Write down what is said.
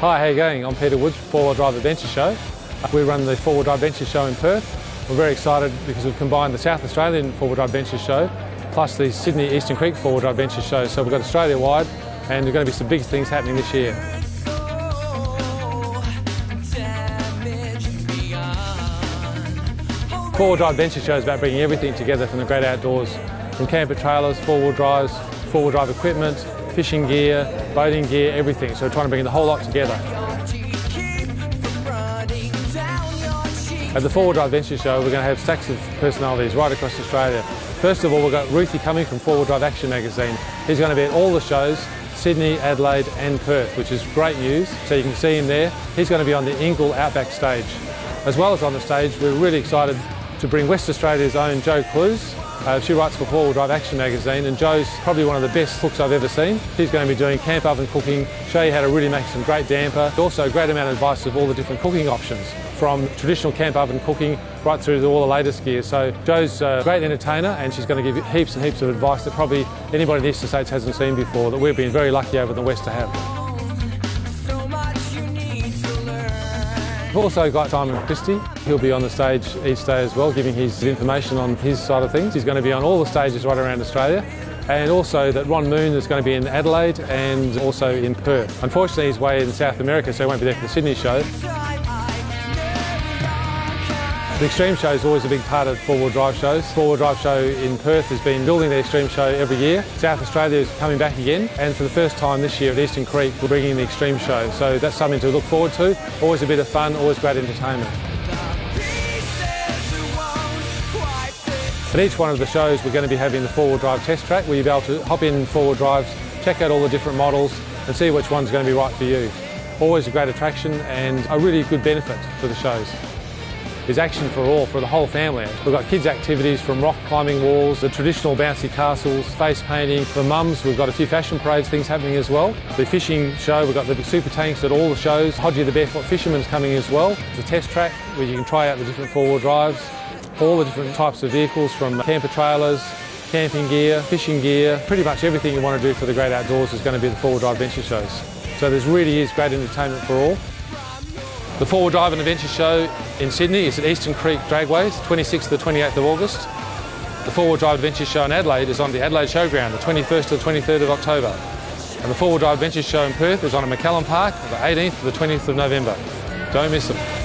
Hi, how you going? I'm Peter Woods, Four Wheel Drive Adventure Show. We run the Four Wheel Drive Adventure Show in Perth. We're very excited because we've combined the South Australian Four Wheel Drive Adventure Show plus the Sydney Eastern Creek Four Wheel Drive Adventure Show. So we've got Australia wide and there's going to be some big things happening this year. Four Wheel Drive Adventure Show is about bringing everything together from the great outdoors, from camper trailers, four wheel drives, four wheel drive equipment, fishing gear, boating gear, everything. So we're trying to bring the whole lot together. At the Wheel Drive Adventure Show, we're going to have stacks of personalities right across Australia. First of all, we've got Ruthie Cumming from Wheel Drive Action Magazine. He's going to be at all the shows, Sydney, Adelaide and Perth, which is great news. So you can see him there. He's going to be on the Engel Outback stage. As well as on the stage, we're really excited to bring West Australia's own Joe Clues. Uh, she writes for Four Wheel Drive Action Magazine and Joe's probably one of the best cooks I've ever seen. She's going to be doing camp oven cooking, show you how to really make some great damper. Also a great amount of advice of all the different cooking options from traditional camp oven cooking right through to all the latest gear. So Joe's a great entertainer and she's going to give you heaps and heaps of advice that probably anybody in the Eastern States hasn't seen before that we've been very lucky over in the West to have. We've also got um, Simon Christie. He'll be on the stage each day as well, giving his information on his side of things. He's going to be on all the stages right around Australia. And also that Ron Moon is going to be in Adelaide and also in Perth. Unfortunately, he's way in South America, so he won't be there for the Sydney show. The Extreme Show is always a big part of four-wheel drive shows. Four-wheel drive show in Perth has been building the Extreme Show every year. South Australia is coming back again and for the first time this year at Eastern Creek we're bringing the Extreme Show. So that's something to look forward to. Always a bit of fun, always great entertainment. At each one of the shows we're going to be having the four-wheel drive test track where you'll be able to hop in four-wheel drives, check out all the different models and see which one's going to be right for you. Always a great attraction and a really good benefit for the shows. There's action for all, for the whole family. We've got kids' activities from rock climbing walls, the traditional bouncy castles, face painting. For mums, we've got a few fashion parades things happening as well. The fishing show, we've got the super tanks at all the shows. Hodgie the Barefoot Fisherman's coming as well. A test track where you can try out the different four-wheel drives, all the different types of vehicles from camper trailers, camping gear, fishing gear, pretty much everything you want to do for the great outdoors is going to be the four-wheel drive adventure shows. So there really is great entertainment for all. The Four Wheel Drive and Adventure Show in Sydney is at Eastern Creek Dragways, 26th to the 28th of August. The Four Wheel Drive Adventure Show in Adelaide is on the Adelaide Showground, the 21st to the 23rd of October. And the Four Wheel Drive Adventure Show in Perth is on at McCallum Park, the 18th to the 20th of November. Don't miss them.